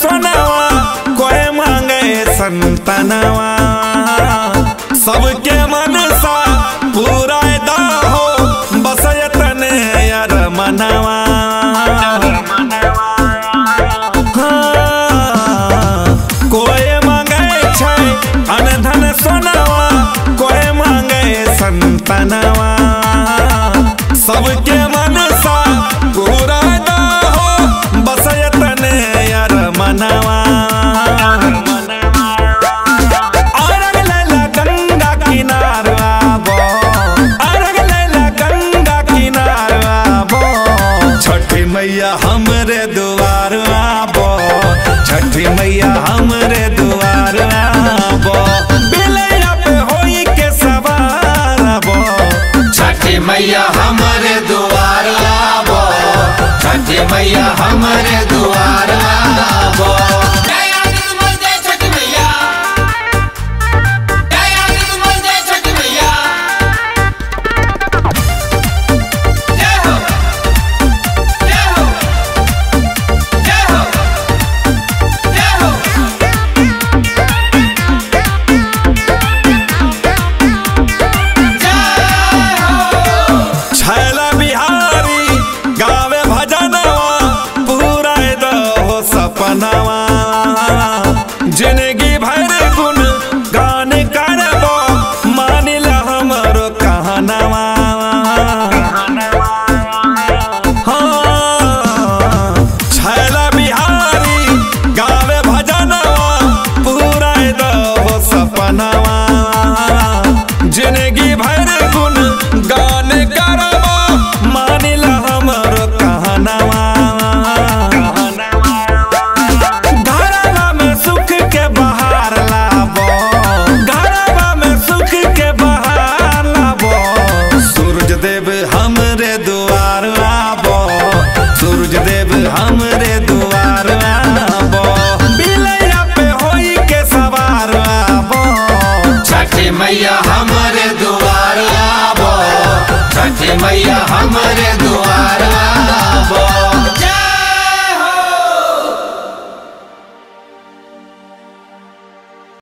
सोनावा कोई मांगे संतनावा। सबके मन सा पूरा हो, बस तने यार मनावा। हाँ, सबके मन हमरे बिलैया होई के मैया हमारे दुआर आबो छठी मैया हमारे दुआर आबो Yeah.